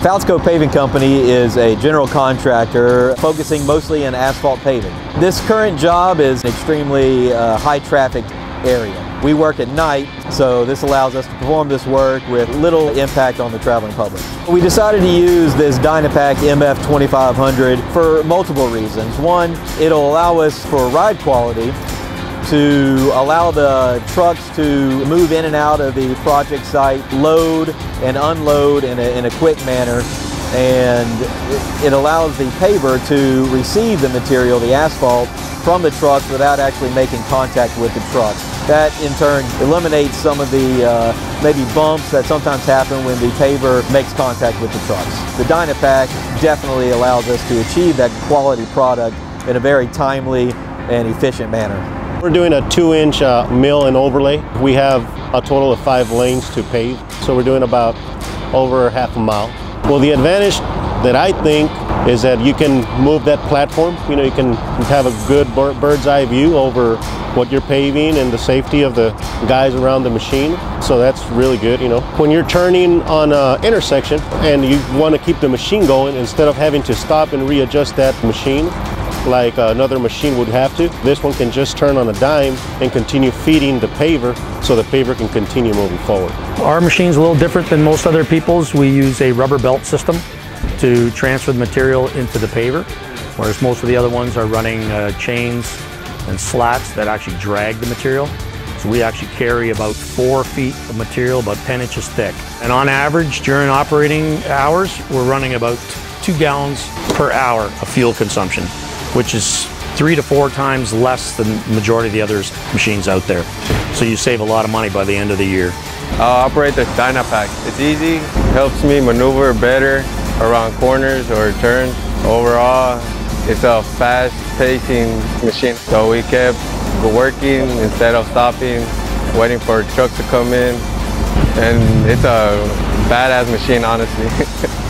FoutsCo Paving Company is a general contractor focusing mostly in asphalt paving. This current job is an extremely uh, high traffic area. We work at night, so this allows us to perform this work with little impact on the traveling public. We decided to use this Dynapac MF 2500 for multiple reasons. One, it'll allow us for ride quality to allow the trucks to move in and out of the project site, load and unload in a, in a quick manner, and it allows the paver to receive the material, the asphalt, from the trucks without actually making contact with the trucks. That in turn eliminates some of the uh, maybe bumps that sometimes happen when the paver makes contact with the trucks. The Dynapac definitely allows us to achieve that quality product in a very timely and efficient manner. We're doing a two inch uh, mill and overlay. We have a total of five lanes to pave. So we're doing about over half a mile. Well, the advantage that I think is that you can move that platform. You know, you can have a good bird's eye view over what you're paving and the safety of the guys around the machine. So that's really good, you know. When you're turning on an intersection and you want to keep the machine going, instead of having to stop and readjust that machine, like another machine would have to. This one can just turn on a dime and continue feeding the paver so the paver can continue moving forward. Our machine's a little different than most other people's. We use a rubber belt system to transfer the material into the paver, whereas most of the other ones are running uh, chains and slats that actually drag the material. So we actually carry about four feet of material, about 10 inches thick. And on average, during operating hours, we're running about two gallons per hour of fuel consumption, which is three to four times less than the majority of the other machines out there. So you save a lot of money by the end of the year. I operate the Dynapac. It's easy, helps me maneuver better around corners or turns. Overall, it's a fast-pacing machine. So we kept working instead of stopping, waiting for trucks to come in. And it's a badass machine, honestly.